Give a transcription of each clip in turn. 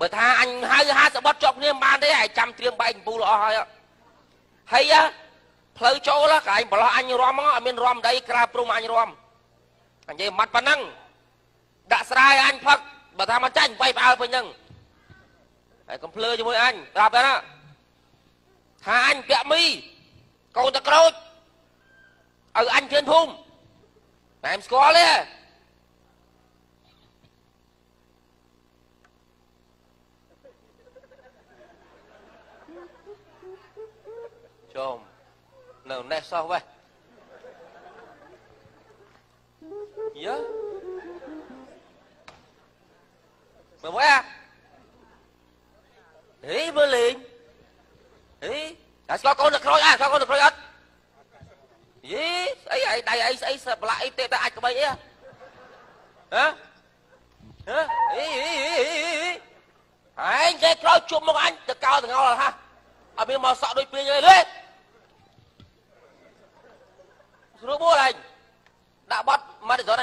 បើថាអញហៅ50បត់ជាប់គ្នាមិនបានទេឯងចាំត្រៀមបែកកំពូលអស់ហើយហើយផ្លូវចូលកែងប្រឡោះអញរំមកអត់មានរំដីក្រៅព្រំអញរំអញនិយាយម៉ាត់ប៉ុណ្ណឹងដាក់ស្រែអញផឹកបើថាមិនចាញ់បៃផ្អើពេញហ្នឹងហើយកុំភ្លើជាមួយអញប្រាប់ទៅណាថាអញពាក់មីកូនតក្រូចឲ្យអញជឿនភូមិតែមិនស្គាល់ទេ ចូលនៅនេះសោះវេះយើមើលវេះហេមើលលេងហេតែស្គាល់កូនតក្រូចអ่ะស្គាល់កូនតក្រូចអត់យីស្អីឯដៃអីស្អីសប្លាក់អីទេតែអាចក្បីអីហ៎ហ៎អីអីឯងគេក្រោយជួបមកអញទៅកោទាំងអល់ហ่ะអត់មានមកសក់ដូចព្រាយទេលេស្រួលបួលឯងដាក់បត់មកទៅដល់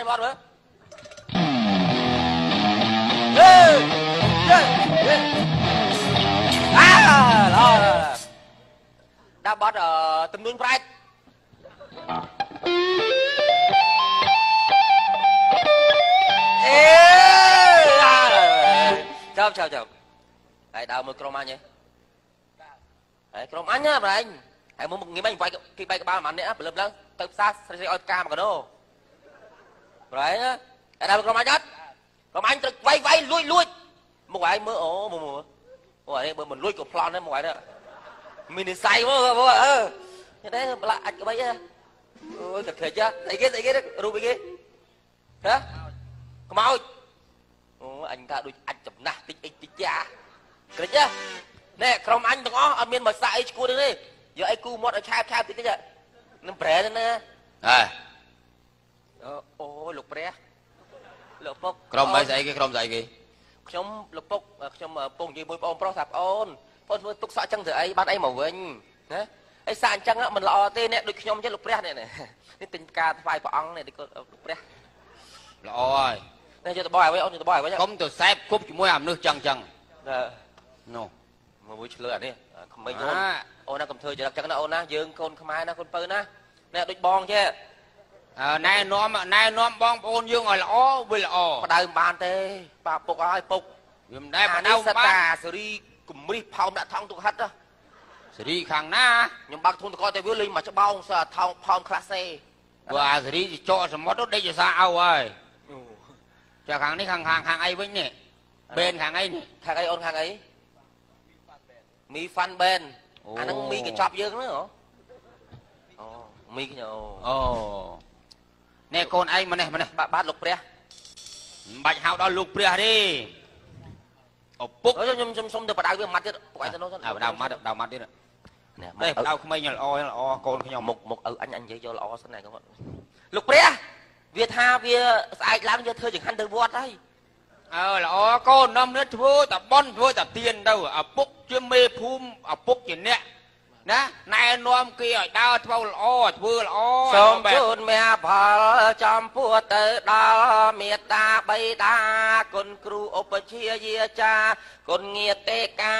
ឯងបត់មើលហេហេអាឡដាក់បត់ទំនួញប្រែតអេចាប់ចាប់ចាប់ហើយដើរមើលក្រុមអញ ហ៎ហើយក្រុមអញណាប្រែងហើយមកងាយមិនវាយគេបែកក្បាលប៉ុន្មានអ្នកព្រលឹមឡើងទៅផ្សារស្រីស្រីឲ្យផ្កាមកកណូប្រែងហើយដើរក្រុមអញអត់ក្រុមអញត្រូវវាយវាយលួចលួចមកឯងមើលអូមើលមើលអូឯងបើមិនលួចក៏ប្លន់ដែរមកឯងមាននិស័យមកអឺនេះដែរប្លាក់អាចក្បីហ៎អូយកាខិចអីគេអីគេរូបអីគេហ៎ខ្មោចអូអញថាដូចអាចចំណាស់តិចអីតិចចាក្រិចណែក្រុមអញទាំងអស់អត់មានមកសាក់អីឈួតទេ យកអីគូមាត់ឲ្យឆាបឆាបតិចតិចនឹងប្រែហ្នឹងណាហ៎អូលោកព្រះលោកពុកក្រុមអីស្អីគេក្រុមស្អីគេខ្ញុំលោកពុកខ្ញុំពុកនិយាយមួយបងប្រុសថាប្អូនបងធ្វើទុកសក់ចឹងទៅអីបានអីមកវិញណាអីសាអញ្ចឹងមិនល្អទេអ្នកដូចខ្ញុំចឹងលោកព្រះនេះនេះទិញផ្កាថ្វាយព្រះអង្គនេះលោកព្រះល្អហើយនេះយកទៅបោះឲ្យវិញអូនយកទៅបោះឲ្យវិញកុំទៅសែបគប់ជាមួយអាមនុស្សចឹងចឹងនោះមកមួយឆ្លើយអានេះក្មេងអូន អូនណាកុំធ្វើចរិតចឹងណាអូនណាយើងកូនខ្មែរណាកូនពៅណានេះដូចបងចេះណែនាំណែនាំបងប្អូនយើងឲ្យល្អវាល្អបដៅមិនបានទេប៉ាពុកឲ្យពុកវាមិនដែរបដៅបានតាសេរីគំរិះផោមដាក់ថងទុកហិតសេរីខាងណាខ្ញុំបាក់ធុនតកតែវាលេងមកច្បោងសើថោងផោមខ្លះសេបើអាសេរីចកសមុទ្រដេកសាអោហើយចាខាងនេះខាងខាងខាងអីវិញនេះបេនខាងអីនេះខាងអីអូនខាងអីមីហ្វាន់បេន អាហ្នឹងមីកញ្ចប់យើងហ្នឹងអូមីខ្ញុំអូនេះកូនឯងម្នេះម្នេះបាទលោកព្រះមិនបាច់ហៅដល់លោកព្រះទេឪពុកខ្ញុំខ្ញុំសុំទៅបដៅវាម៉ាត់ទៀតពុកឯងទៅនោះទៅបដៅម៉ាត់បដៅម៉ាត់ទៀតនេះបដៅក្មេងល្អល្អកូនខ្ញុំមុខមុខឪអញអញនិយាយយកល្អសិនណាគាត់លោកព្រះវាថាវាស្អែកឡើងយកធ្វើចង្ហាន់ទៅវត្តហើយ អើល្អកូននំនេះធ្វើតែបន់ធ្វើតែទៀនទៅឪពុកជាមេភូមិឪពុកជាអ្នកណាណែនាំគេឲ្យដើរធ្វើល្អធ្វើល្អសូមជូនមេផលចំពោះទៅដល់មេត្តាបៃតាគុណគ្រូឧបជាយាចាគុណងារទេកា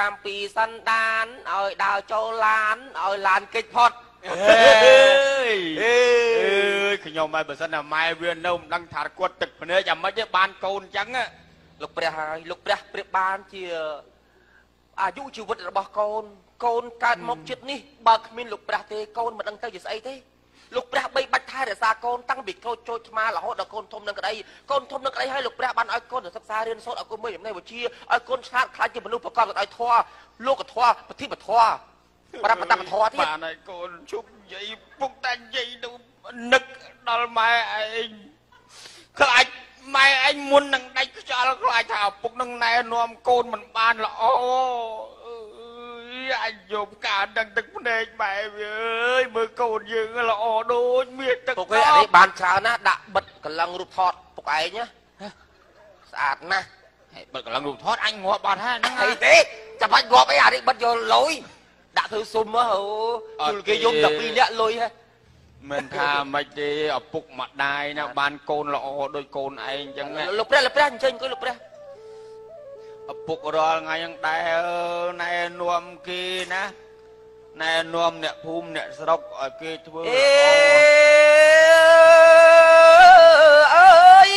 7សន្តានឲ្យដើរចូលឡានឲ្យឡានគេចផុត អើយអើយខ្ញុំហើយបើសិនតែម៉ែវានៅមិនដឹងថាគាត់ទឹកភ្នែកអាម៉េចទេបានកូនអញ្ចឹងលោកព្រះហើយលោកព្រះព្រះបានជាអាយុជីវិតរបស់កូនកូនកើតមកចិត្តនេះបើគ្មានលោកព្រះទេកូនមិនដឹងទៅជាស្អីទេលោកព្រះបីបាច់ថែរក្សាកូនតាំងពីក្រូចចូលឆ្មារហូតដល់កូនធំនឹងក្តីកូនធំនឹងក្តីឲ្យលោកព្រះបានឲ្យកូនទៅសិក្សារៀនសូត្រឲ្យកូនមើលចំណេះវិជ្ជាឲ្យកូនឆ្លាតខ្លាចជាមនុស្សប្រកបដោយធម៌លោកធម៌ប្រតិបត្តិធម៌ ប្រាប់បតបធម៌ទៀតបានហើយកូនជប់និយាយពុកតានិយាយទៅនឹកដល់ម៉ែឯងខ្លាចម៉ែឯងមុននឹងដាច់ខ្យល់ខ្លាចថាឪពុកនឹងណែនាំកូនមិនបានល្អអញយកការដឹងទឹកភ្នែកម៉ែវាអើយមើលកូនយើងល្អដូចមានទឹកពុកឯងអានេះបានច្រើនណាស់ដាក់បិទកលឹងរូបថតពុកឯងណាស្អាតណាស់បិទកលឹងរូបថតអញងាប់បាត់ហើយហ្នឹងអីទេចាំបាច់ងាប់អីអានេះបិទយកលុយ ដាក់ធ្វើស៊ុំហ៎អូគេយំតែពីរនាក់លុយហ៎មិនថាមិនទេឪពុកម្ដាយណាបានកូនល្អដូចកូនឯងអញ្ចឹងលោកព្រះលោកព្រះអញ្ជើញអង្គុយលោកព្រះឪពុករាល់ថ្ងៃហ្នឹងដែរណែនាំគេណាណែនាំអ្នកភូមិអ្នកស្រុកឲ្យគេធ្វើអេអើយ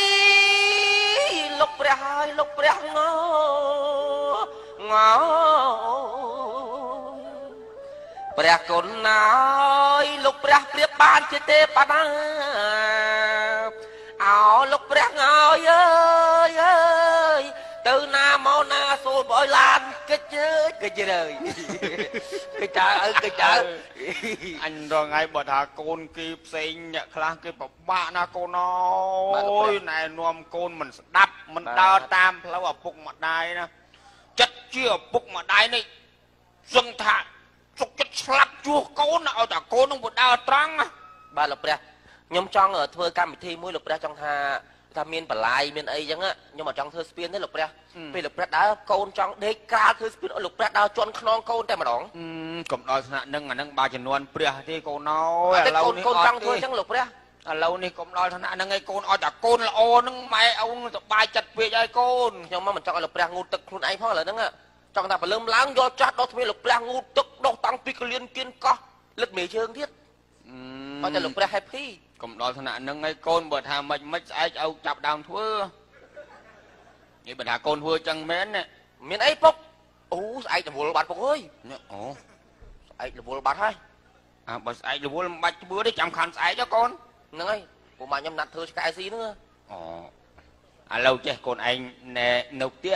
លោកព្រះហើយលោកព្រះងង ព្រះគុណណាយលោកព្រះព្រៀបបានជាទេវតាអោលោកព្រះងហើយអើយអើយទៅណាមកណាសូលបើឲ្យឡានកិច្ចអើយកិច្ចរើយកិច្ចចើអើកិច្ចចើអញរងថ្ងៃបើថាកូនគេផ្សេងអ្នកខ្លះគេពិបាកណាកូនអបាទលោកើព្រះយណែនាំកូនមិនស្ដាប់មិនបាទដើរតាមផ្លូវឪពុកម្ដាយណាចិត្តជាឪពុកម្ដាយនេះសឹងថា សុកចិត្តស្លាប់ជួសកូនណាឲ្យតែកូននឹងមិនដើរត្រង់ណាបាទលោកព្រះខ្ញុំចង់ធ្វើកម្មវិធីមួយលោកព្រះចង់ថាថាមានបលាយមានអីចឹងណាខ្ញុំអត់ចង់ធ្វើស្ពានទេលោកព្រះពេលលោកព្រះដើរកូនចង់ដេកក្រាលធ្វើស្ពានឲ្យលោកព្រះដើរជន់ខ្នងកូនតែម្ដងអឺកុំដល់ថ្នាក់នឹងអានឹងបាចំនួនព្រះទេកូនអើយតែឥឡូវកូននេះកូនអត់ចង់ធ្វើទេចឹងលោកព្រះឥឡូវនេះកុំដល់ថ្នាក់ហ្នឹងឯងកូនឲ្យតែកូនល្អហ្នឹងម៉ែឪនឹងសប្បាយចិត្តពេកហើយកូនខ្ញុំមកមិនចង់ឲ្យលោកព្រះងូតទឹកខ្លួនឯងផងឥឡូវហ្នឹង ចង់ថាព្រលឹមឡើងយកចាស់ដោះទ្វារលោកព្រះងូតទឹកដោះតាំងពីកលៀនគៀនកោះលឹកមេជើងទៀតឲ្យតែលោកព្រះ happy កុំដល់ថ្នាក់ហ្នឹងឯងកូនបើថាមិនមិនស្អែកឲ្យចាប់ដើមធ្វើនិយាយបើថាកូនធ្វើចឹងមែនណាមានអីពុកអូស្អែករវល់បាត់ពុកអើយអូស្អែករវល់បាត់ហើយអាបើស្អែករវល់មិនបាច់ធ្វើទេចាំខាន់ស្អែកទៅកូនហ្នឹងហើយពួកម៉ាក់ខ្ញុំណាត់ធ្វើឆ្កែស៊ីហ្នឹងអូឥឡូវចេះកូនឯងណែនៅផ្ទះ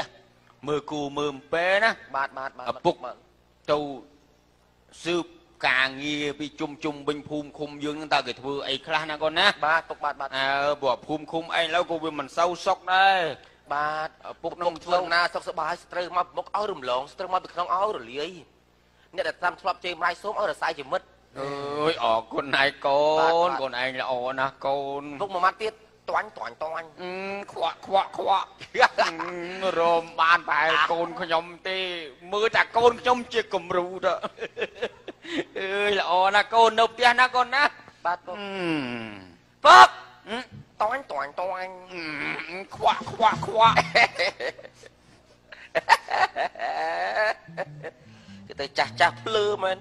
មើលគូមើលអំពែណាបាទបាទបាទឪពុកបាទទៅស៊ើបការងារពីជុំជុំវិញភូមិឃុំយើងហ្នឹងតើគេធ្វើអីខ្លះណាកូនណាបាទពុកបាទបាទអើព្រោះភូមិឃុំអីឥឡូវក៏វាមិនសូវសុខដែរបាទឪពុកក្នុងនំធ្វើដំណើរសុខសប្បាយស្ត្រូវមកមុខឲ្យរំលងស្ត្រូវមកពីក្នុងឲ្យរលាយអ្នកដែលតាមធ្លាប់ជ័យម្លាយសូមឲ្យរសាយជាមិត្តអើយអរគុណឯងកូបាទនបាទកូនឯងល្អណាស់កូនពុកមួយម៉ាត់ទៀត តាន់តាន់តាន់អឺខ្វាក់ខ្វាក់ខ្វាក់អឺរមបានប្រហែលកូនខ្ញុំទេ មើលតែកូនខ្ញុំជាគំរូទៅអើយល្អណាស់កូននៅផ្ទះណាកូនណាបាទពុកអឺពុកអឺតាន់តាន់តាន់អឺខ្វាក់ខ្វាក់ខ្វាក់គេទៅចាស់ចាស់ភ្លើមែន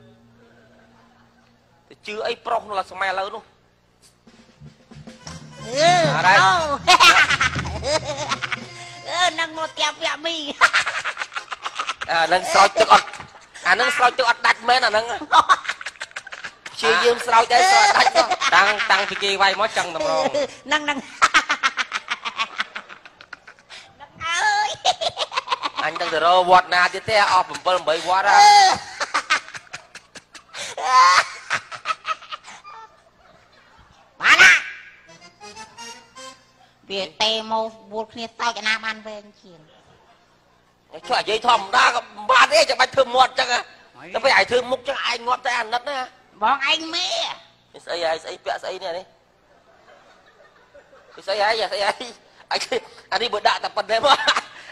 ទៅជឿអីប្រុសនោះឡាស្មែឥឡូវនោះ អឺអរ៉ៃអូអឺនឹងមកទៀបវាមីអានឹងស្រោចទឹកអត់អានឹងស្រោចទឹកអត់ដាច់មែនអានឹងព្យាយាមស្រោចដែរស្រោចដាច់ទៅតាំងតាំងពីគេវាយមកចឹងតម្រងនឹងនឹងនឹងអើយអញទៅទៅរកវត្តណាទៀតទេអស់7 8វត្តហ่ะ វាតេមកវល់គ្នាសើចអាណាបានវែងជាងជួយនិយាយធម្មតាក៏មិនបានទេចាំបាច់ធ្វើមាត់ចឹងហ่ะទៅពេលឯងធ្វើមុខចឹងឯងងាប់តែអាណិតណាបងឯងមេស្អីហើយស្អីពាក់ស្អីនេះនេះស្អីហើយស្អីហើយអញអានេះបើដាក់តែប៉ុណ្ណេះមក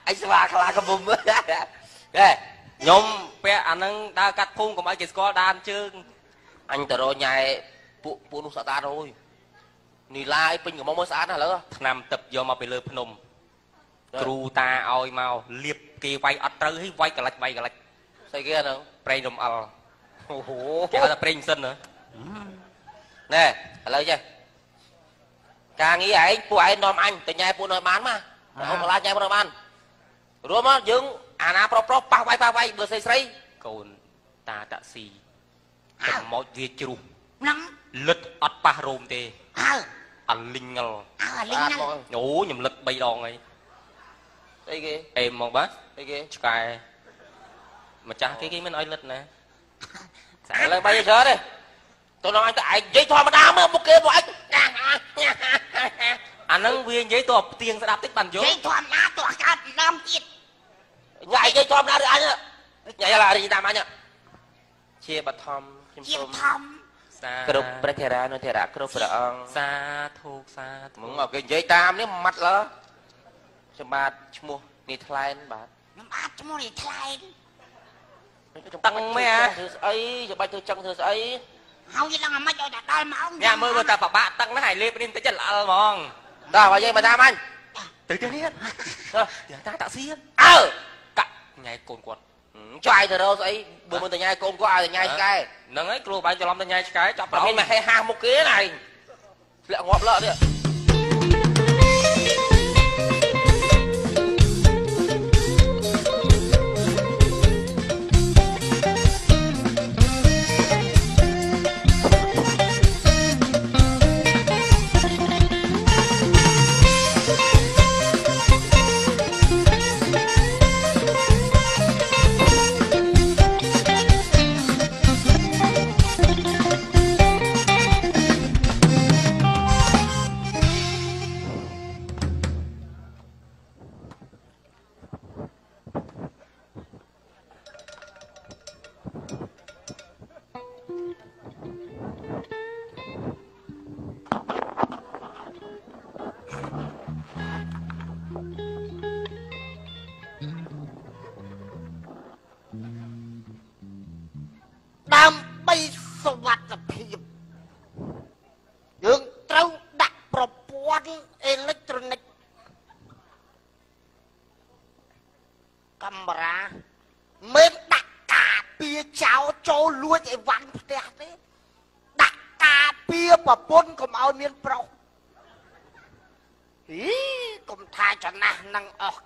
អញស្វាខ្លាកំពុំហេខ្ញុំពាក់អានឹងដើរកាត់ភូមិកុំឲ្យគេស្គាល់ដានជើងអញទៅរញ៉ែពួកពួកនោះស្អាតស្អាតអើយ នីឡាអីពេញកំមុំមើលស្អាតណាស់ឥឡូវឆ្នាំទឹកយកមកពីលើភ្នំគ្រូតាឲ្យមកលៀបគេវាយអត់ត្រូវហីវាយកលិចវាយកលិចស្អីគេអាហ្នឹងប្រេងរំអល់អូហូគេហៅថាប្រេងសិនហ៎ណែឥឡូវចេះការងារឯងពួកឯងនាំអញទៅញ៉ែពួកនៅបានមកហូបបន្លាញញ៉ែពួកនៅបានរួមមកយើងអាណាប្រុសប្រុសប៉ះវាយប៉ះវាយបើស្រីស្រីកូនតាតាក់ស៊ីចំមកវាជ្រុះនឹងលឹតអត់ប៉ះរោមទេអើ អាលីងងល់អើលីងហ្នឹងអូខ្ញុំលឹត3ដងហើយអីគេអេមមកបាទអីគេឆ្កែម្ចាស់គេគេមិនឲ្យលឹតណាស្អាតឡើងបាយច្រើនទេទៅនាំអញទៅឯងនិយាយធម្មតាមើលមុខគេពួកឯងអាហ្នឹងវានិយាយទៅផ្ទៀងស្ដាប់តិចបានយនិល់យាយធម្មតាទោះកើតដើមទៀតញ៉ៃនិយាយធម្មតាឬអញញ៉ៃឡារីតាមអញជាបឋមខ្ញុំជាសូមធំសា គ្រប់ព្រះធរានុធរៈគ្រប់ព្រះអង្គសាធុសាធុมึงមកគេនិយាយតាមនេះម៉ាត់លើខ្ញុំបាទឈ្មោះនេះថ្លែនបាទខ្ញុំអាចឈ្មោះនេះថ្លែងតឹងមែនធ្វើស្អីចាំបាច់ធ្វើចឹងធ្វើស្អីហើយឡើងអាម៉េចឲ្យតែដល់ម៉ោងញ៉ាំមើលមើលតែប្របាក់តឹងហ្នឹងឲ្យលេបនេះបន្តិចល្អិលហ្មងដល់បើយើងមកតាមអញទៅទៀតទៀតតាតាក់ស៊ីអើញ៉ៃកូនគាត់ ចុះឯងទៅរកស្អីបើមិនទៅញ៉ាយកូនគាត់ឲ្យទៅញ៉ាយឆ្កែហ្នឹងហើយគ្រូបាញ់ច្រឡំទៅញ៉ៃឆ្កែចាប់ប្រប្រហែលហែលមកហេហាមុខគេណាឯងធ្លាក់ងាប់លើទៀត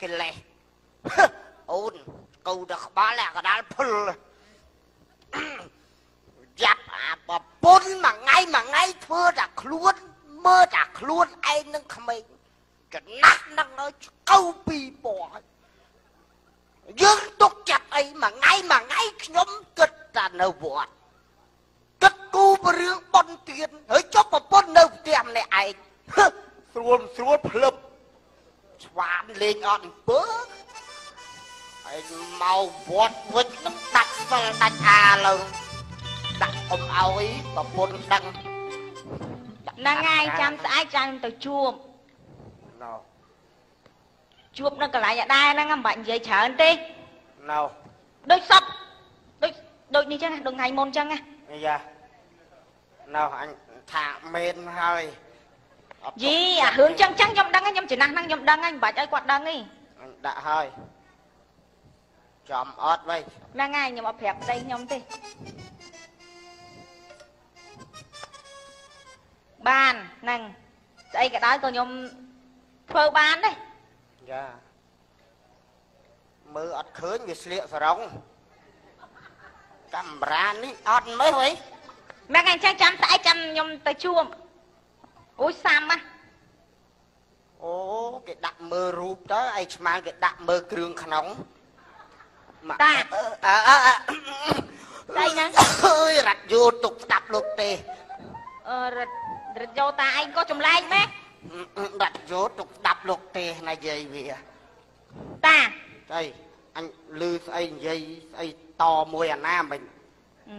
កិលេសអូនកូនទៅក្បាលអាកដាលភុលយ៉ាប់អាប្រពន្ធមួយថ្ងៃមួយថ្ងៃធ្វើតែខ្លួនមើលតែខ្លួនឯងនឹងក្មេងចំណាស់នឹងឲ្យកៅពីរពណ៌ហើយយើងទុកចិត្តអីមួយថ្ងៃមួយថ្ងៃខ្ញុំគិតតែនៅវត្តគិតគូពីរឿងប៉ុនទៀតហើយចុះប្រពន្ធនៅផ្ទះម្នាក់ឯងស្រួលមិនស្រួលភ្លឹប ស្វានលេងអត់អំពើហើយមកវត្តវិញនឹងដាច់សិលដាច់អាលើដាក់អុំឲ្យប្រពន្ធដឹងហ្នឹងហើយចាំស្អែកចាំទៅជួបណោជួបនៅកន្លែងអាដែរហ្នឹងមិនបាច់និយាយច្រើនទេណោដូចសពដូចដូចនេះចឹងណាដូចថ្ងៃមុនចឹងណាអាយ៉ាណោអញថាមែនហើយអត់ យីអារឿងចឹងចឹងខ្ញុំដឹងហើយខ្ញុំចំណាស់ហ្នឹងខ្ញុំដឹងហើយមិនបាច់ឲ្យគាត់ដឹងទេអញដាក់ហើយចំអត់វិញហ្នឹងហើយខ្ញុំអត់ប្រាប់ប្តីខ្ញុំទេបានហ្នឹងស្អីក៏ដោយក៏ខ្ញុំធ្វើបានដែរយ៉ាមើលអត់ឃើញវាស្លៀកសរងកាមេរ៉ានេះអត់មើលហីហ្នឹងហើយអញ្ចឹងចាំស្អែកចាំខ្ញុំទៅជួប អូយសាំណាអូគេដាក់មើលរូបទៅឯឆ្មាងគេដាក់មើលគ្រឿងក្នុងម៉ាក់តាអើអើអើស្អីហ្នឹងអើយរ៉ាត់យោទុកស្ដាប់លោកទេអឺរត់រត់យកតាឯងក៏ចម្លែកម៉េះរ៉ាត់យោទុកស្ដាប់លោកទេណាយាយវាតាអីអញលឺស្អីនិយាយស្អីតមួយអាណាមិញអឺ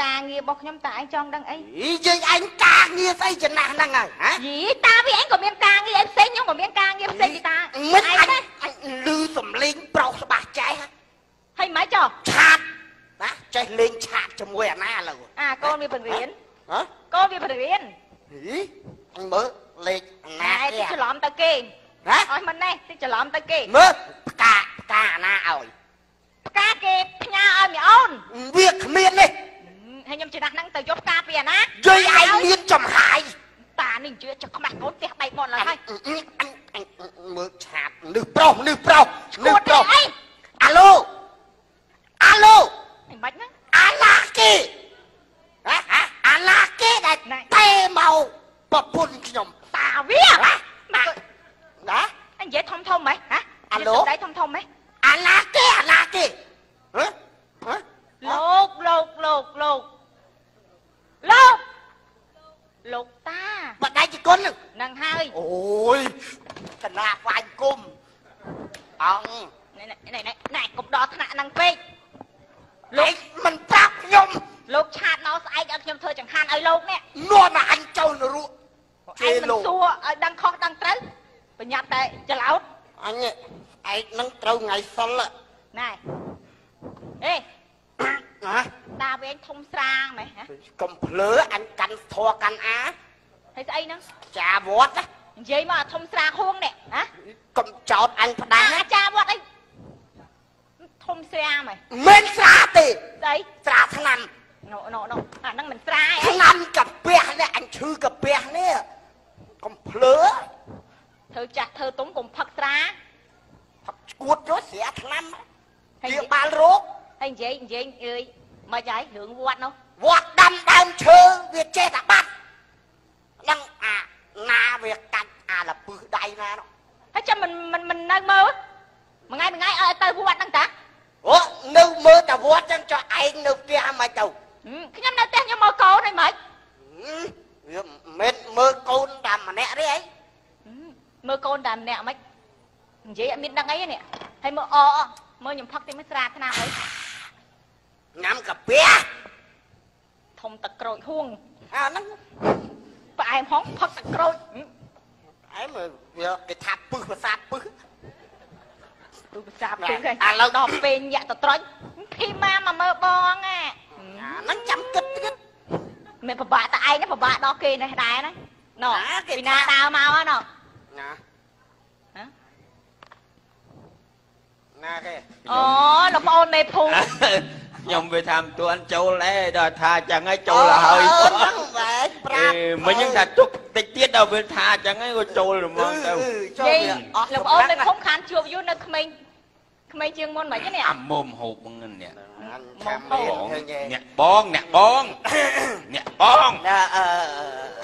ការងាររបស់ខ្ញុំតាឯងចង់ដឹងអីអីយាយអញការងារស្អីចំណាស់ហ្នឹងហើយហ៎យីតាវាឯងក៏មានការងារអីផ្សេងខ្ញុំក៏មានការងារផ្សេងពីតាមិនឯអងញណាអញលឺសំលេងប្រុសច្បាស់ចេះហើយមិនចុះឆាតណាចេះលេងឆាតជាមួយអាណាលើអាកូនវាបង្រៀនហ៎កូនវាបង្រៀនហីអញមើលលេខអាណាណែគេតិចច្រឡំទៅគេណាអស់មិនណេះតិចច្រឡំទៅគេមើលផ្កាផ្កាអាណាឲ្យ ផ្កាគេផ្ញើឲ្យមីអូន វាគ្មានទេ ហើយខ្ញុំចំណាស់ហ្នឹងទៅយកផ្កាពីអាណា យាយឯងមានចំហាយ តានេះជឿចុះខ្មាស់កូនផ្ទះបែកមាត់ឡើយហើយ អញអញមើលឆាតនឹប្រុសនឹប្រុសនឹ ឈួត ប្រុស អី អាឡូអាឡូ មិនបាច់ហ្នឹង អាឡាគេហ៎ហ៎អាឡាគេដែល ណែ តែមកប្រពន្ធខ្ញុំ តាវា ហ៎ មក ណា អញនិយាយធំធំហ៎ហ៎ អាឡូ និយាយធំធំហ៎ អាឡាគេអាឡាគេហ៎ហ៎ លោកលោកលោកលោកលោកលោកតា បដៃជគុណហ្នឹង នឹងហើយ អូយកណាស្វាយគុំអង ណែណែណែណែណែកុំដល់ថ្នាក់ហ្នឹងពេក លោកមិនប្រាប់ខ្ញុំ លោកឆាតមកស្អែកឲ្យខ្ញុំធ្វើចង្ហាន់ឲ្យលោកនេះ នាំមកអញចូលនរក ជេ ឯ រ ងមិន លោក សួរឲ្យដឹងខុសដឹងត្រូវប្រញាប់តែច្រឡោត អញឯ ងនឹងត្រូវថ្ងៃសិលណែអេណាតាវែងធំស្រាងមែនហ៎កុំភ្លើអញកាន់ធัวកាន់អាហើយស្អីហ្នឹងចាវត្តណានិយាយមកអាធំស្រាងហួងនេះហ៎កុំចោតអញផ្ដាអាចារ្យវត្តអីធស្រាមហ៎មិនស្រាទេស្អីស្រាឆ្នាំណូណូណូអាហ្នឹងមិនស្រាឯងឆ្នាំកាពះនេះអញឈឺកាពះនេះកំភ្លើធ្វើចាស់ធ្វើទុំកុំផឹកស្រាផឹក ឈួតទៅស្រាឆ្នាំហើយជាបាលរោគហើយនិយាយនិយាយអើយមិនហើយរឿងវត្តនោះវត្តដាំដើមឈើវាចេះតែបាត់នឹងអាណាវាកាច់អាលពឹសដៃណានោះហើយចាំមិនមិនមិននៅមើលមួយថ្ងៃមួយថ្ងៃឲ្យទៅវត្តហ្នឹងតាអូនៅមើលតែវត្តចឹងចុះឯងនៅផ្ទះមិនទៅហឹមខ្ញុំនៅផ្ទះខ្ញុំមកកូនហើយមិនហឹមវាមិនមើលកូនតែម្នាក់ទេអីហឹមមើលកូនតែម្នាក់មិន និយាយអត់មានដឹងអីទេនេះហើយមើលអអមើលខ្ញុំផឹកទីមិនស្រាថ្នាំអីញ៉ាំកាពះធំទឹកក្រូចហួងអាហ្នឹងផ្អែមហងផឹកទឹកក្រូចហឹមឯងមើលវាគេថាពឹសប្រសាទពឹសទូរស័ព្ទពេកឥហើយឡូវដល់ពេលញាក់ទៅត្រុញភីម៉ាមកមើលបងហ่ะអាហ្នឹងចាំគិតទៀតមិនពិបាកតែឯងណាពិបាកដល់គេនេះដែរណាណ៎ណាគេពីណាថាដើរមកហ៎ណ៎ណា ណាគេអូលោកប្អូនមេភូមិខ្ញុំវាថាមិនទាន់ចូលដែរដល់ថាចឹងហើយចូលទៅហើយអឺហ្នឹងបែរប្អេរាប់មិញហ្នឹងថាទុកតិចទៀតដល់វាថាចឹងហើយក៏ចូលហ្មងទៅចូលនិយាយវាអស់លោកប្អូនមេភូមិខានជួបយូរនៅក្មេងក្មេងជាងមុនមិនហ្នឹងនេះអាមុំហូបហ្នឹងនេះខាំអូមានបងឃើញទេអ្នកបងអ្នកបងអ្នកបងណាអឺ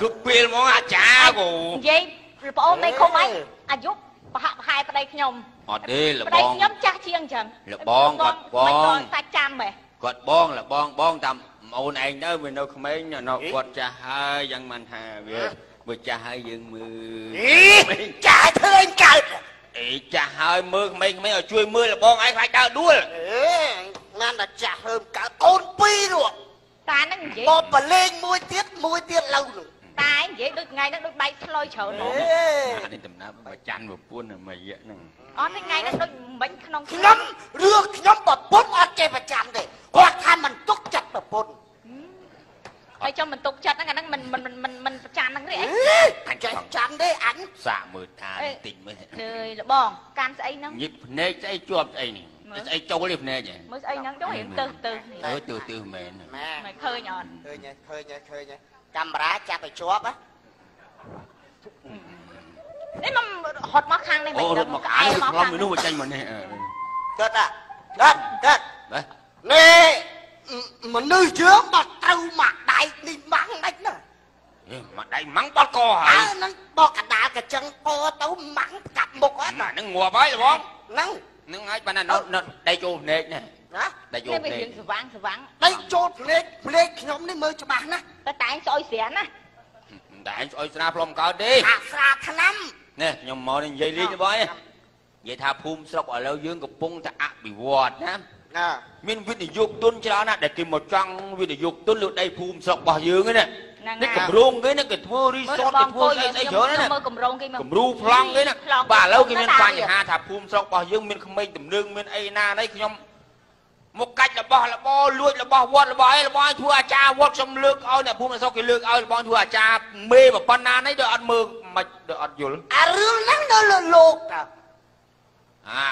គឺពេលហ្មងអាចារ្យគូនិយាយលោកប្អូនមេឃុំអីអាយុ ប្រហាក់ប្រហែលប្តីខ្ញុំអត់ទេលប្តីបងខ្ញុំចាស់ជាងអញ្ចឹងលបងគាត់បងមិនដល់សាច់ចាំហ៎គាត់បងលបងបងតាមអូនឯងទៅវានៅក្មេងនៅគាត់ចាស់ហើយយ៉ាងមិនថាវាវាចាស់ហើយយើងមើលអីចាស់ធ្វើអញកើតអេចាស់ហើយមើលក្មេងៗឲ្យជួយមើលលបងឯងខ្លាចដើរដួលអេណានតែចាស់ហើមកើតកូនពីរនោះតាហ្នឹងនិយាយបបប្រលេងមួយទៀតមួយទៀតឡូវនោះ តាឯងនិយាយដូចថ្ងៃហ្នឹងដូចបែកឆ្លុយច្រើនហ្មងអេអានេះដំណើរបើច័ន្ទប្រពន្ធមួយរយៈហ្នឹងអត់ទេថ្ងៃហ្នឹងដូចមិនក្នុងខ្ញុំរឿងខ្ញុំប្រពន្ធអត់ចេះប្រចាំទេគាត់ថាមិនទុកចិត្តប្រពន្ធហើយចំមិនទុកចិត្តហ្នឹងអាហ្នឹងមិនមិនមិនមិនមិនប្រចាំហ្នឹងទេអីអញចេះចាំទេអញសាកមើលថាបន្តិចមើលអើយលបងកាន់ស្អីហ្នឹងញិបភ្នែកស្អីជាប់ស្អីនេះស្អីចូលនេះភ្នែកហ៎មើលស្អីហ្នឹងចុះរៀងទៅទៅអើទៅទៅមែនម៉ែមិនឃើញអត់ឃើញហើយឃើញហើយឃើញហើយ កាមេរ៉ាចាប់ឲ្យជាប់ហ៎នេះមករត់មកខាងនេះមិនអូរត់មកអាយខ្លំមនុស្សចាញ់មកនេះអឺកើតអាកើតកើតបាទនេះមនុស្សយើងបើត្រូវមកដៃនេះម៉ាំងដាច់ណាអេមកដៃម៉ាំងបត់កហើអើយហ្នឹងបកកដាលកញ្ចឹងកទៅម៉ាំងកាប់មុខអត់ណាហ្នឹងងាប់ហើយលបងហ្នឹងហ្នឹងហើយបានណាដៃចូលភ្នែកណា ណាដៃចូលនេះវាភ្នែករៀងស្វាងស្វាងដៃចូលភ្លេចភ្លេចខ្ញុំនេះមើលច្បាស់ណាស់តែតែឯងស្អុយស្រានណាតែអញស្អុយស្នាផ្លុំកើតទេអាស្រាឆ្នាំនេះខ្ញុំមកនេះនិយាយលេងបងឯងនិយាយថាភូមិស្រុកឥឡូវយើងកំពុងតែអភិវឌ្ឍណាណាមានវិនិយោគទុនច្រើនណាស់ដែលគេមកចង់វិនិយោគទុនលើដីភូមិស្រុករបស់យើងហ្នឹងណាហ្នឹងនេះណាកម្រងគេណាគេធ្វើរីមើលសលតបគេងធ្វើគួយស្អីស្អីខ្ញុំច្រើនណាមើលកម្រងគេមកគំរូប្លង់គេណាប្លង់បាទឥឡូវគេមានតាបញ្ហាថាភូមិស្រុករបស់យើងមានក្មេងទំនើងមានអីណាណីខ្ញុំ មកកាច់របស់របរលួចរបស់វត្តរបស់អីរបស់ឲ្យធ្វើអាចារ្យវត្តខ្ញុំលើកឲ្យអ្នកភូមិស្រុកគេលើកឲ្យរបស់ធ្វើអាចារ្យមេប៉ុណ្ណាណីដល់អត់មើលមិនដល់អត់យល់អារឿងហ្នឹងនៅលើលោកតាអា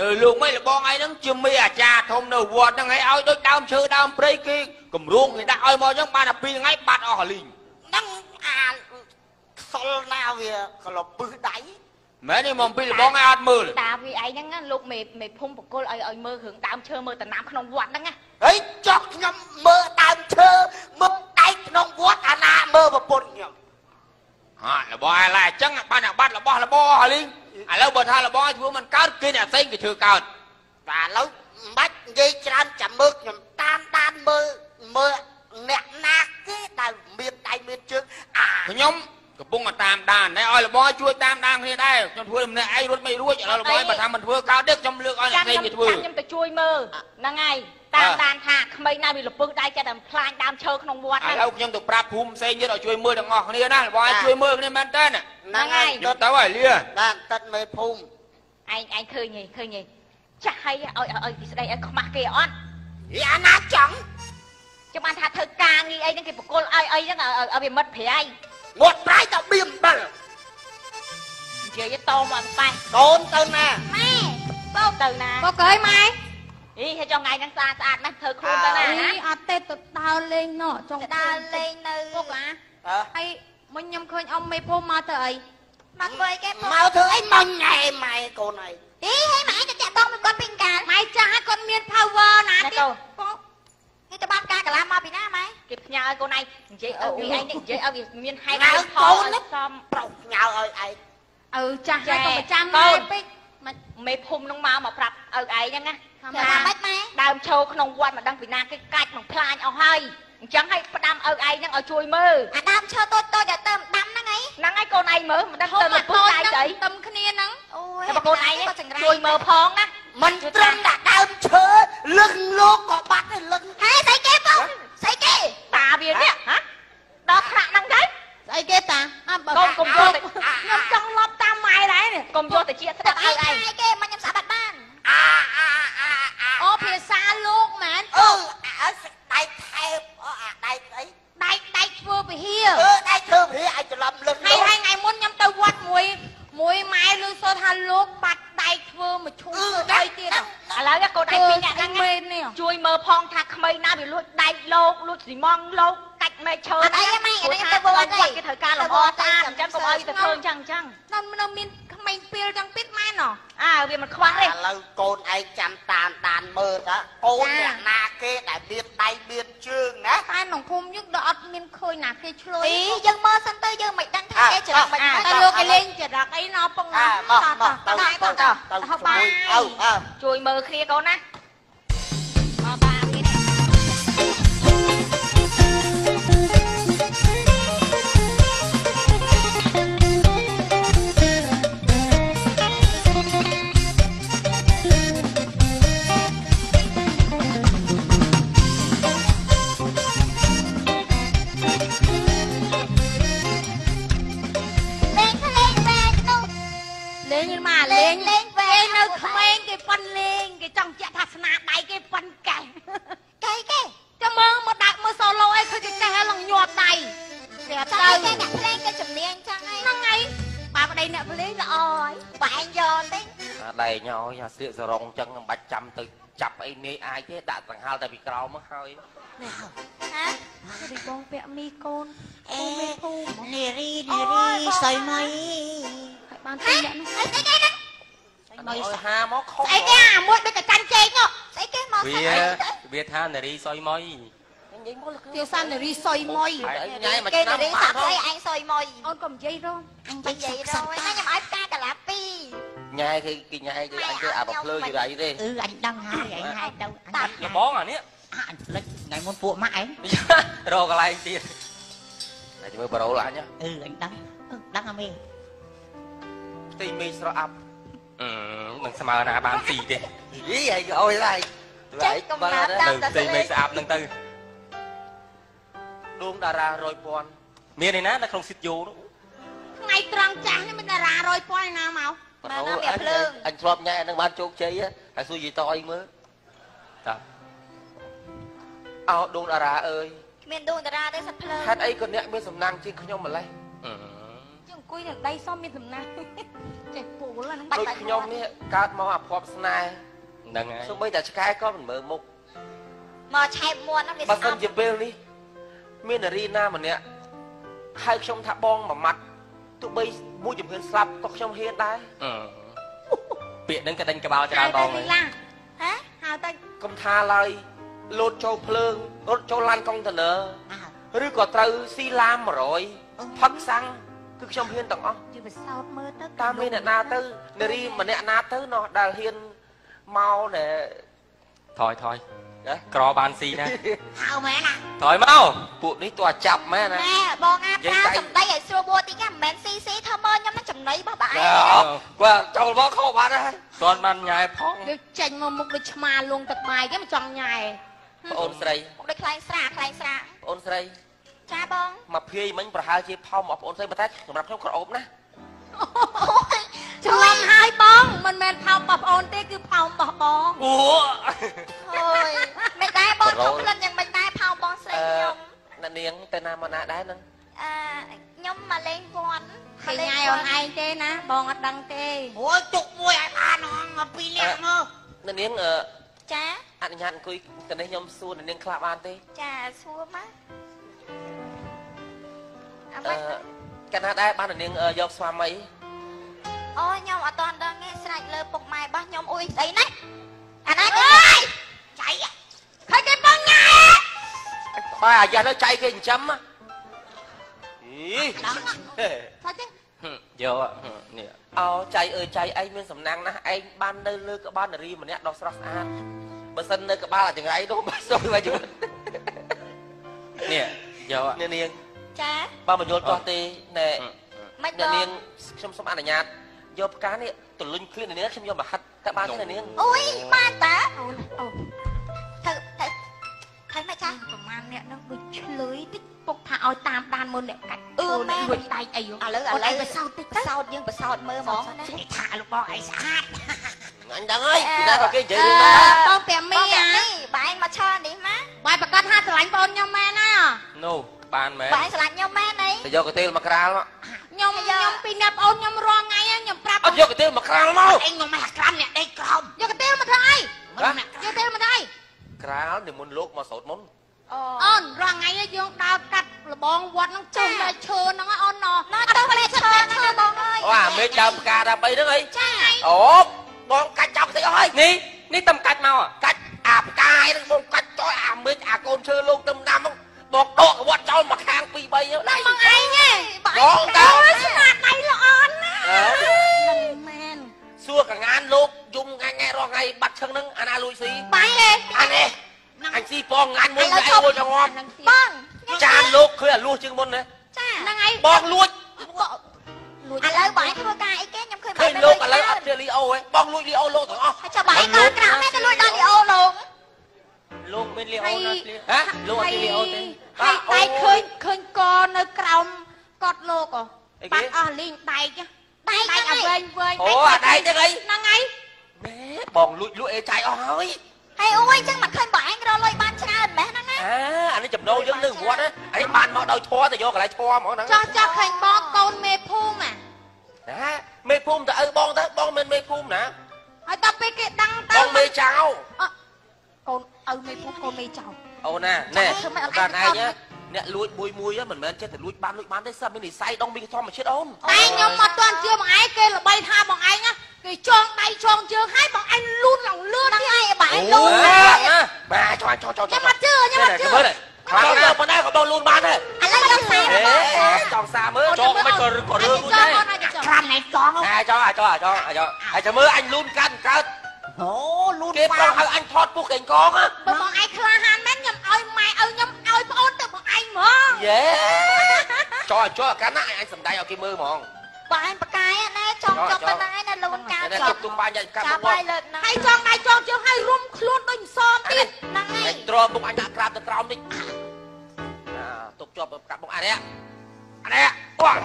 នៅលោកមិនលបងឯហ្នឹងជាមេអាចារ្យធំនៅវត្តហ្នឹងឲ្យឲ្យដូចដើមឈើដើមព្រៃគេគម្រោងគេដាក់ឲ្យមកអញ្ចឹងបានតែ2ថ្ងៃបាត់អស់ហលីងហ្នឹងអាខ្សលណាវាក្លបពឹសដៃ មែនទេមកពីលបងឯងអត់មើលតាវាឯងហ្នឹងណាលោកមេមេភូមិបកគលឲ្យឲ្យមើលរឿងដើមឈើមើលតំណាំក្នុងវត្តហ្នឹងណាហើយចុះខ្ញុំមើលដើមឈើមើលដៃក្នុងវត្តអាណាមើលប្រពន្ធខ្ញុំហាលបងឯងឡាអញ្ចឹងបានតែបាត់របស់លបងអស់ហលីងឥឡូវបើថាលបងឲ្យធ្វើមិនកើតគេអ្នកផ្សេងគេធ្វើកើតបាទឥឡូវមិនបាច់និយាយច្រើនចាំមើលខ្ញុំតាមដានមើលមើលអ្នកណាគេដែលមានដៃមានជើងអាខ្ញុំ កំពុងតែតាមដានតែឲ្យលបងជួយតាមដានគ្នាដែរខ្ញុំធ្វើម្នាក់ឯងរត់មិនរួចឥឡូវលបងឯងបើថាមិនធ្វើកើតទេខ្ញុំលើកឲ្យអ្នកចាំផ្សេងខ្ញុំគេធ្វើចាំខ្ញុំទៅជួយមើលហ្នឹងហើយតាមដានថាក្មេងណាវាលពឹសដៃចិត្តតែផ្លាញដើមឈើក្នុងវត្តឥហ្នឹងឡូវខ្ញុំទៅប្រាប់ភូមិផ្សេងទៀតឲ្យជួយមើលទាំងអស់គ្នាណាលបងឯងជួយមើលគ្នាមែនតើហ្នឹងហើយខ្ញុំទៅហើយលាបាទទឹកមេភូមិឯងឯងឃើញហីឃើញហីចាស់ហើយឲ្យឲ្យឲ្យស្ដីឲ្យខ្មាស់គេអត់យីអាណាចង់ចាំបានថាធ្វើការងារអីហ្នឹងគេបកគលឲ្យអីហ្នឹងឲ្យឲ្យវាមិត្តប្រៃ មាត់ប្រាយទៅបៀមបិលនិយាយទៅតមកប៉ែកូនទៅណាម៉ែបោកទៅណាបកកើយម៉ែអអីហើយចុងថ្ងៃហ្នឹងស្អាតស្អាតណាស់ធ្វើខ្លួនទៅណាអីណាអត់ទេទៅដើរលេងណោះចង់ទៅដើរលេងនៅពុកអាអើហើយមុនខ្ញុំឃើញអ៊ំមេភូមិមកទៅអីមកធ្វើអីគេពុកមកធ្វើអីមកញ៉ែម៉ែកូនអីអីហើយម៉ែទៅតាក់តងមួយគាត់ពីកាលម៉ែចាស់គាត់មាន power ណាណាទៀតកូ នពុកគេទៅបាត់ការកន្លះមកពីណាម៉ែគេផ្ញើឲ្យកូនឯងនិយាយឲ្យវាឯងនេះនិយាយឲ្យវាមានហេតុហៅផលកូនណាសមប្រុសញ៉ៅឲ្យឯងឪចាស់ចាហើយកុំប្រចាំកូម៉ែនពេកមិនមេភូមិនឹងមកមកប្រាប់ឪឯងហ្នឹងណាធម្មធ្វើតាម៉េចម៉ែដើមឈោក្នុងវត្តមិនដឹងពីណាគេកាច់ក្នុងផ្លាញអស់ហើយអញ្ចឹងឲ្យផ្ដាំឪឯងហ្នឹងឲ្យជួយមើលអាដើមឈើតូចតូចដល់ទៅដាំហ្នឹងអីហ្នឹងហើយកូនឯងមើលមិនដឹងធំទៅមកទៅពុះតូចដៃហ្នឹងទៅទឹមគ្នាហ្នឹងអូយតែបើកូនឯងគាត់ចង្រៃជួយមើលផងណាមិនត្រឹមតែដើមឈើ លឹងលោកក៏បាត់ដែរលឹងហេស្អីគេពុកស្អីគេតាវានេះហ៎ដល់ថ្នាក់ហ្នឹងទៅស្អីគេតាអើបើកូនកុំយកទៅខ្ញុំចង់លប់តាមម៉ែដែរនេះកុំយកទៅជាស្ដាប់អីឪឯងអីគេមកខ្ញុំស្អាតបាត់បានអាអាអាអាអូភាសាលោកមែនអឺអាស្ដៃថែបអូអាដៃអីដៃដៃធ្វើពហិយអឺដៃធ្វើវាឲ្យច្រឡំលឹងហើយហើយថ្ងៃមុនខ្ញុំទៅវត្តមួយមួយម៉ែលឺសូត្រថាលោកបាត់ដៃធ្វើមកឈូសធ្វើអីទៀតឥ ឡូវកូនឯងពីរនាក់ហ្នឹងមែននេះជួយមើលផងថាក្មេងណាវាលួចដៃលោកលួចស៊ីម៉ងលោកកាច់មែកឈើអត់អីទេម៉ែអត់អីទៅវត្តទេគេត្រូវការលំអស្អាតអញ្ចឹងកុំឲ្យទៅធ្វើអញ្ចឹងអញ្ចឹងដល់នៅមានក្មេងពីលទាំងពីរម៉ែណោះអើវាមិនខ្វះទេឥឡូវកូនឯងចាំតាមដានមើលតាកូនអ្នកណាគេដែលមានដៃមានជើងណាតែក្នុងភូមិយើងដល់អត់មានឃើញណាគេឆ្លុយអីយើងមើលសិនទៅយើងមិនដឹងថាគេច្រឡំមិនតែហើយលោកគេលេងចរិតអីណោះពងអាមកមកទៅទៅទៅទៅជាមួយអើអើជួយមើលគ្នាកូនណា ហើយហ៎រីបងពាក់មីកូនអេមេភូមិនារីនារីសៃមៃហើយបានទៅអ្នកនោះអីគេគេហ្នឹងឲ្យហាមកខុសស្អីគេអាមួយដូចតែកាន់ជែកនោះស្អីគេមកវាស្អីវាថានារីសុយមុយនិយាយមកលើទាសាននារីសុយមួយហើយញ៉ៃមួយគេឆ្នាំនារីបាសាត់ប់ហស្អី៎ឯងសយមកអូនក៏និយាយរងអញនិយាយរយណាខ្ញុំឲ្យផ្កាកាឡាពីរញ៉ៃគេគេញ៉ៃគេអញគេអាបភ្លើយរៃទេអឺអញដឹងហើយអញហើយទៅអញលបងអានេះ អញភ្លេចថ្ងៃមុនពួកម៉ាក់ឯងរកកន្លែងទៀតតែមើលប្រូលអញអឺអញដឹងដឹងអមេផ្ទៃមេឃស្រអាប់អឺនឹងស្មើណាបានស៊ីទេយីឯងអោយឡៃទៅឯងបើនៅផ្ទៃមេឃស្អាប់នឹងទៅដួងតារា100ពាន់មានឯណានៅក្នុងស៊ីតយូនោះថ្ងៃត្រង់ចាស់នេះមានតារារយពាន់ណាមកប្រូលអញអញធ្លាប់ញ៉ៃអានឹងបានជោគជ័យហើយសួរយីតអីមើលតា អោដួងតារាអើយគ្មានដួងតារាទេសត្វភ្លើងហេតុអីក៏អ្នកមានសំណាងជាងខ្ញុំម្លេះអឺជអង្គុយនៅដីសមមានសំណាងចេះពូលហ្នឹងដូចខ្ញុំនេះកើតមកអាភ័ព្វស្នេហ៍ហ្នឹងហើយសូម្បីតែឆ្កែក៏មិនមើលមុខមកឆែបមួនហ្នឹងវាបើស្អសិនប់ជាពេលនេះមាននារីណាម្នាក់ហៅខ្ញុំថាបងមួយម៉ាត់ទោះបីមួយជំហានស្លាប់ក៏ខ្ញុំហ៊ានដែរអឺពាក្យហ្នឹងក៏ដេញក្បាលច្រើនដងហើយឡាហ៎ហៅទៅកុំថាឡើយ លោតចូលភ្លើងរត់ចូលឡានកុងតឺន័រឬក៏ត្រូវស៊ីឡាម100ផឹកសាំងគឺខ្ញុំហ៊ានទាំងអស់យូរបសោតមើលទៅតាមមានអ្នកណាទៅនារីម្នាក់ណាទៅនោះដែលហ៊ានមកណែថយថយណាក្របានស៊ីណាហៅមែនណាថយមកពួកនេះទោះចាប់មែនណាណែបងអានិយាយប្រើដៃសំដីឲ្យស្រួលបួតិចហ្នឹងមិនមែនស៊ីស៊ីធ្វើមើលខ្ញុំនឹងចំណៃរបស់បងឯងគាត់ចូលមកខុសបាត់ហើយទាន់បានញ៉ែផងវាចេញមកមុខដូចឆ្មាលងទឹកបាយគេមិនចង់ញ៉ែ បងអូនស្រីមកដូចខ្លែងស្រាខ្លែងស្រាបងអូនស្រីចាបងមកភាយមិញប្រហែលជាផោមរបស់បងអូនស្រីប៉ុន្តែសម្រាប់ខ្ញុំក្រអូបណាស់ច្រឡំហើយបងមិនមែនផោមរបស់ប្អូនទេគឺផោមរបស់បងអូអូយមិនដែរបងខ្ញុំផ្លិនយ៉ាងមិនដែរផោបងស្រីអឺខ្ញុំអ្នកនាងទៅណាមកណាដែរហ្នឹងអឺខ្ញុំមកលេងវត្តគេញ៉ែអូនឯងទេណាបងអត់ដឹងទេអូយទុកមួយឲ្យបានហងពីរលាក់មើលអ្នកនាងអឺចាអនុញ្ញាតអង្គុយទៅនេះខ្ញុំសួរនៅនាងខ្លះបានទេចាសួរមកអអម៉េចឺកាលណាដែរបាននៅនាងអឺយកស្វាមីអូខ្ញុំអត់ទាន់ដឹងទេស្រេចលើពុកម៉ែរបស់ខ្ញុំអ៊ុយស្អីណាអាណាគេចៃឃើញគេបងញ៉ាបើអាយ៉ាទៅចៃគេចិញ្ចឹមហ៎អីថាទេយកនេះអោចៃអើយចៃឯងមានសំណាងណាស់ឯងបាននៅលើក្បាលនារីម្នាក់ដ៏ស្រស់ស្អាត បើសិននៅក្បាលអាចង្រៃនោះបើសុយមកជីវិតនេះយកនាងនាងចាបើមិនយល់ទាស់ទេណែមិនដនាងនាងងខ្ញុំសូមអនុញ្ញាតយកផ្កានេះទលុញឃ្លៀននាងខ្ញុំយកមកហាត់តែបានទេនាងអ៊ុយបានតាអូនអូធ្វើធ្វើធ្វើមកចាប្រហែលអ្នកនឹងដូចឆ្លើយតិចពុកថាឲ្យតាមដានមើលអ្នកកាច់អឺមែនរួចតែកអីហ៎ឥឡូវឥអូនឡូឯវងទៅសោតតិចបសោតយើងបសោតមើលហ្មងណាថាលោកបងឯងស្អាត អញដឹងហើយពីណាក៏គេនិយាយរឿងអហ្នឹងដែរឺបងប្រាំមីមីអាអានេះបែងមកឈរនេះមកបាយប្រកាសថាស្រឡាញ់បងខ្ញុំមែនណានោះបានមែនបែងឆ្លាញ់ខ្ញុំមែនអីទៅយកកាទេលមកក្រាលមកខ្ញុំខ្ញុំពីអ្នកបងខ្ញុំរងថ្ងៃហ្នឹងខ្ញុំប្រាប់អត់យកកាទេលមកក្រាលមកឯងខ្ញុំមិនក្រាំអ្នកដេកក្រោមយកកាទេលមកធ្វើអីហ៎យកកាទេលមកធ្វើអីក្រាលនិមន្តលោកមកសោតមុនអូអូនរងថ្ងៃហ្នឹងយើងដើរកាត់លបងវត្តហ្នឹងចុះដល់ឈើហ្នឹងអូនណោះណោះទៅលេឈរឈរបងអើយអូអាមេឃដើមផ្កាដើមអីហ្នឹងអីចាអូ បងកាច់ចោលតិចអស់ហើយនេះនេះតំកាច់មកកាច់អាផ្កាយហ្នឹងបងកាច់ចោលអាមេឃអាកូនឈើលោកទឹមដាំហ្នឹងបងដកកវត្តចោលមួយខាងពីរបីហ្នឹងដល់មកឯងហ៎បងតើស្នាដៃល្អណាស់អើមិនមែនសួរកងានលោកយំងាញ់ងាយរស់ថ្ងៃបាត់ឈឹងហ្នឹងអាណាលួចស៊ីបាយទេអានេះអញស៊ីពងងាញ់មួយវាឯងមួយចងំហ្នឹងទៀតបងចានលោកឃើញអាលួសជាងមុនណាចាហ្នឹងហើយបងលួចលួចឥឡូវបែងធ្វើការអីគេខ្ញុំឃើញឃើញ លោកឥឡូវអត់ជាលីអូឯងបងលួចលីអូលោកទាំងអស់ហើយចាំបែងកាក្រៅមែនទៅលួចដល់លីអូលោកលោកមានលីអូហើយណាស់ហ៎លោកអត់ជាលីអូទេហើយតែឃើញឃើញកនៅក្រោមកត់លោកហ៎អីគេបាត់អស់លីងដែកហ៎បែងដែកអឲ្យវែងវែងអូអាដៃហ្នឹងអីហ្នឹងហើយណែបងលួចលួចអេចាយអស់ហើយហើយអូយចឹងមិនឃើញបែងរលុយបានច្រើនម៉េះហ្នឹងណាអាអានេះចំណូលយើងនៅវត្តណាអានេះបានមកដោយធွာទៅយកកន្លែងធွာហ្មងហ្នឹងចោះចោះឃើញបងកូនមេភូមិអា ណាមេភូមិទៅឪបងទៅបងមិនមេភូមិណាហើយដល់ពេលគេដឹងទៅបងមេចៅកូនឪមេភូមិកូនមេចៅអូណាណែបានឯងអ្នកលួចមួយមួយមិនមែនចេះតែលួចបានលួចបានទេសិតមាននិស័យដងមានធម្មជាតិអូនតែខ្ញុំអត់ទាន់ជឿបងឯងគេល្បីថាបងឯងណាគេចងដៃចងជើងឲ្យបងឯងលូនឡងលឿនហ្នឹងទៀតហើយបែងអូលូនណាបាទចោចចោចចោចខ្ញុំអត់ជឿខ្ញុំអត់ជឿមើលនេះ ខ្លាំងណាស់ប៉ុណ្ណាក៏បងលូនបានដែរឥឡូវខ្ញុំសាយអេរបស់ចាចង់សាមើលចង់មិនក៏ក៏រឿងមួយដែរក្រាំណែចងអាចោអាចោអាចោអាចោអាចចាំមើលអញលូនកាត់កើតអូលូនគេបងហៅអញថតពុះកេងកងហ៎បើបងឯងក្លាហានមែនខ្ញុំឲ្យម៉ែឲ្យខ្ញុំឲ្យប្អូនទៅបងឯងហ្មងយេចោចោកាន់ណាអញសំដែងឲ្យគេមើលហ្មងបែងបកាយណែ ចង់ចង់ប៉ុណ្ណាណាលូនកាតែចទុប់កទុំបាញ់កាប់ចាប់មកហើយលើកហ្នឹងហើយចងដៃចងជើងឲ្យរុំខ្លួនដូចមិនសមទៀតហ្នឹងហើអយញទ្រមុខអញដាក់ក្រាបទៅក្រោមតិចអាទុកជាប់កាប់មុខអានេះអានេះអូកាប់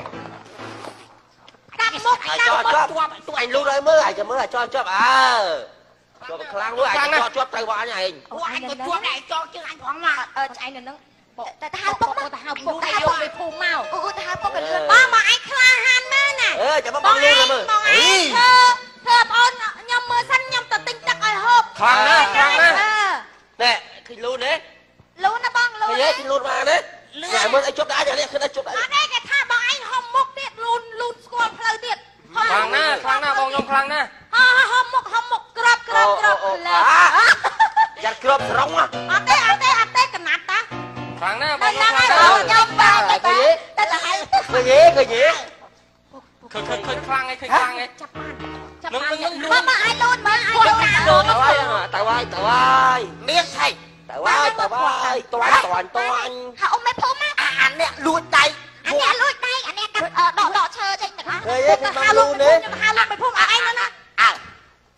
មុខអាកាចោប់មុខជាប់ទុកអញលូតឲ្យមើលអញចាំមើលអាចោជាប់អើជាប់ខ្លាំងលួយអញចោជាប់ទៅបងអញឯងអូអញទៅជួបណែចងជើងអញផងមកអឺឯងនៅនឹងតែទៅហៅពុកមកទៅហៅពុកទៅហៅពុកមេភូមិមកអូទៅហៅពុកក៏លឿនបងបងឯងក្លាហានមែនណា អើចាំបងលូតទៅមើលបងឯងធ្វើធ្វើប្អូនខ្ញុំមើលសិនខ្ញុំទៅទិញទឹកឲ្យហូបខ្លាំងណាស់ខ្លាំងណាស់ណែឃើញលូតទេលូនណាបងលូឃើនញទេឃើញលូតមកទេណែមើលឲ្យជប់ដែរនេះឃើញតែជប់ដែរអត់ទេគេថាបងឯងហុំមុខទៀតលូនលូនស្គាល់ផ្លូវទៀតហុំខ្លាំងណាស់ខ្លាំងណាស់បងខ្ញុំខ្លាំងណាស់ហោហុំមុខហុំមុខក្របក្របក្របអូលើយ៉ាត់គ្របស្រងអត់ទេអត់ទេអត់ទេកណាត់តាខ្លាំងណាស់បតែងខ្ញុំឡើងខ្ហើលាំងយណាស់ខ្ញុំបានតែតែតែហៅឃើញទេឃើញទេ ឃើញឃើញឃើញខ្លាំងឯងឃើញខ្លាំងឯងចាប់បានចាប់នឹងបាននឹងលួបងនបងឲ្យលូនមើលឲ្យលូនណាទៅហើយទៅហើយទៅហើយមានថៃទៅហើយទៅហើយតាន់តាន់តាន់ហៅអ៊ំមេភូមិណាអានេះលួចដៃអានេះលួចដៃអានេះកាត់ដកដកឈើចេញទៅណាឃើញទេគឺមកលូនទេខ្ញុំហៅលោកមេភូមិឲ្យឯងណាអើ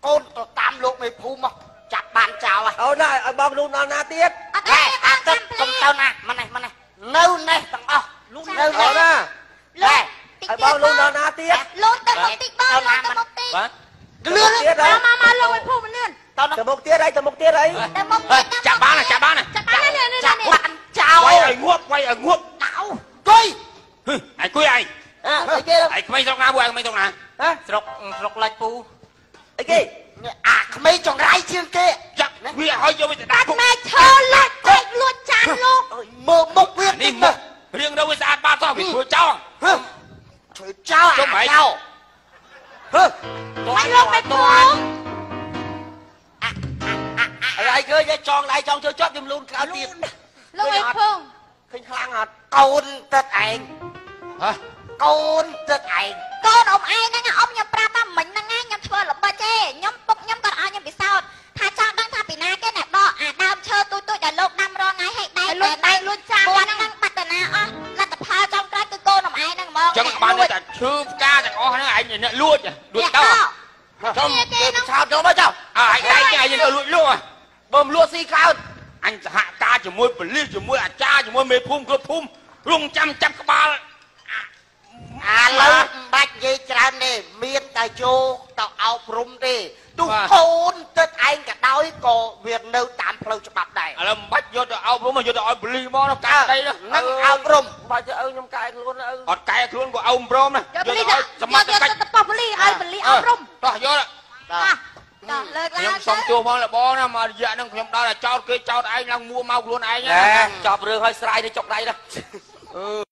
កូនទៅតាមលោកមេភូមិមកចាប់បានចោលហើយអូនឲ្យបងលូនដល់ណាទៀតអត់ទេហេអអាត់ទឹកចាំកុំទៅណាម៉េះម៉េះនៅនេះទាំងអស់លូននៅអូនេះណាលូ ហើយបងលូនដល់ណាទៀតលូនទៅមុខតិចបងលូនទៅមុខតិចបាទលឿនទៀតមកមកលូនឲ្យភូមិលឿនទៅមុខទៀតអីទៅមុខទៀតអីទៅមុខចាប់បានចាប់បានចាប់បាននេះនេះចាប់បានចោលឲ្យងប់ឲ្យងប់ដៅគួយអាយគួយអីអីគេអីក្មេងស្រុកណាពួកអីក្មេងស្រុកណាស្រុកស្រុកលាច់ពូអីគេអាក្មេងចង្រៃជាងគេចាក់វាឲ្យយកវាទៅដាក់ពួកម៉ែឈើលាច់ពេកលួចចានលោកមើលមុខវានេះមុខរៀងនៅវាស្អាតបាតសោះវាធ្វើចោល ធ្វើចោលចុះហែកចោលហឺមិនលោកមិនគួរអីអីឃើញតែចងដៃចងធ្វើជាប់ខ្ញុំលូនក្រោយទៀតលោកអីភងឃើញខ្លាំងអត់កូនទឹកឯងហ៎កូនទឹកឯងកូនអ៊ំឯងហ្នឹងអ៊ំខ្ញុំប្រាប់ថាមិន អប់រំណាយកទៅឲ្យសមត្ថកិច្ចទៅប៉ោះប៉ូលីសឲ្យប៉ូលីសអប់រំតោះយកតោះតោះលើកឡើងខ្ញុំសុំជួផងលបងណាមករយៈហ្នឹងខ្ញុំដល់តែចោតគេចោតឯងឡើងមួមកខ្លួនឯងចប់រឿងហើយស្រ័យទៅចុកដៃណាអឺ